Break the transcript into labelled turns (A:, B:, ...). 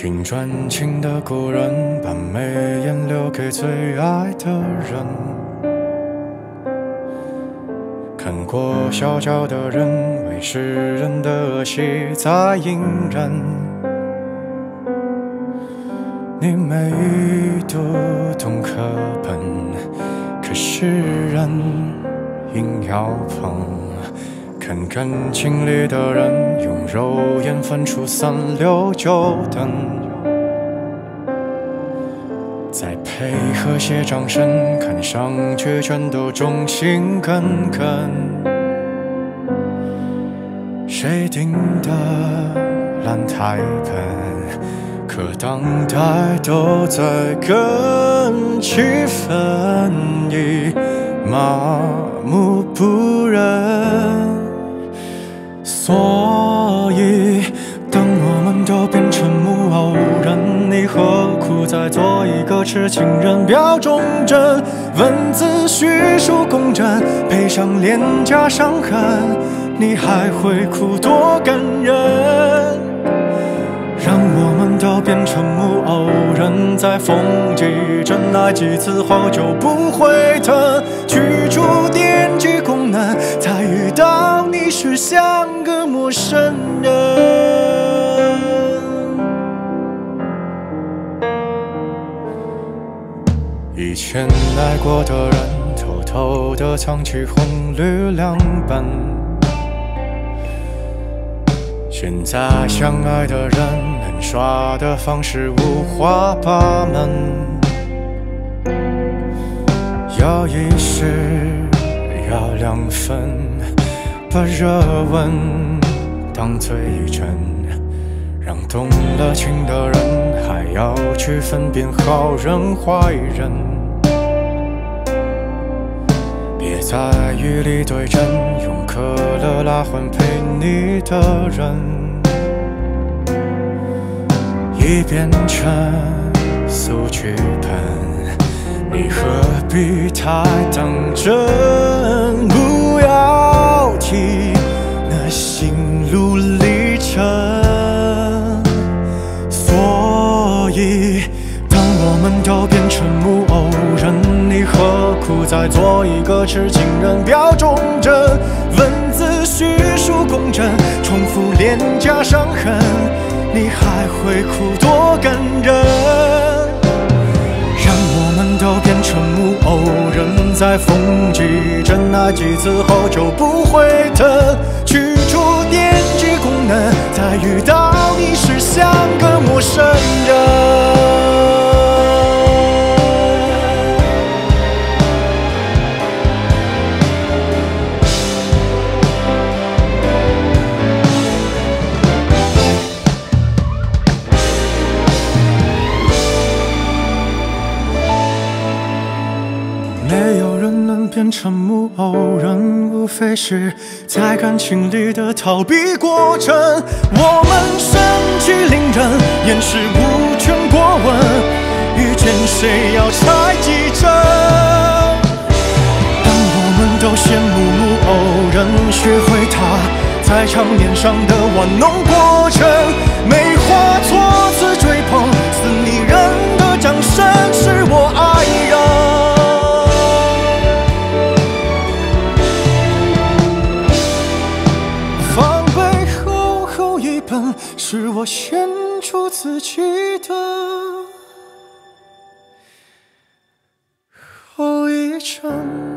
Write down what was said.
A: 听专情的故人，把眉眼留给最爱的人。看过小脚的人，为世人的恶习在隐忍。你每读懂课本，可是人硬要碰。看感情里的人，用肉眼分出三六九等，再配合些掌声，看上去全都忠心耿耿。谁定的烂台本，可当代都在跟气氛，已麻木不仁。痴情人？表忠贞，文字叙述工整，配上廉价伤痕，你还会哭多感人？让我们都变成木偶人，在风几真爱几次后就不会疼，去以前爱过的人，偷偷的藏起红绿两本。现在相爱的人，能耍的方式五花八门，要一时，要两分，把热吻当嘴唇，让动了情的人还要去分辨好人坏人。别在雨里对阵，用可乐拉换陪你的人，已变成素剧本，你何必太当真？不要提我们都变成木偶人，你何苦再做一个痴情人？表忠贞，文字叙述工整，重复廉价伤痕，你还会哭多感人？让我们都变成木偶人，在风几真爱几次后就不会疼，去除惦记功能，再遇到你时像个陌生人。变成木偶人，无非是在感情里的逃避过程。我们盛气凌人，掩饰无权过问，遇见谁要猜忌真。当我们都羡慕木偶人，学会他在场面上的玩弄过程，没是我献出自己的后一程。